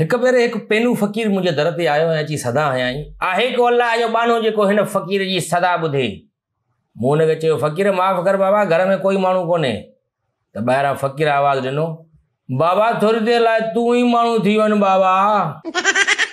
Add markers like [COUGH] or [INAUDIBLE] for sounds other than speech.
हिकु भेरे हिकु पेनू फ़क़ीर मुंहिंजे दर ते आयो ऐं अची सदा हयाईं आहे को अलाह जो बानो जेको हिन फ़क़ीर जी सदा ॿुधे। मूं हुनखे चयो, फ़क़ीर, माफ़ कर बाबा, घर में कोई माण्हू कोन्हे। त ॿाहिरां फ़क़ीर आवाज़ ॾिनो, बाबा, थोरी देरि लाइ तूं ई माण्हू थी वञ बाबा। [LAUGHS]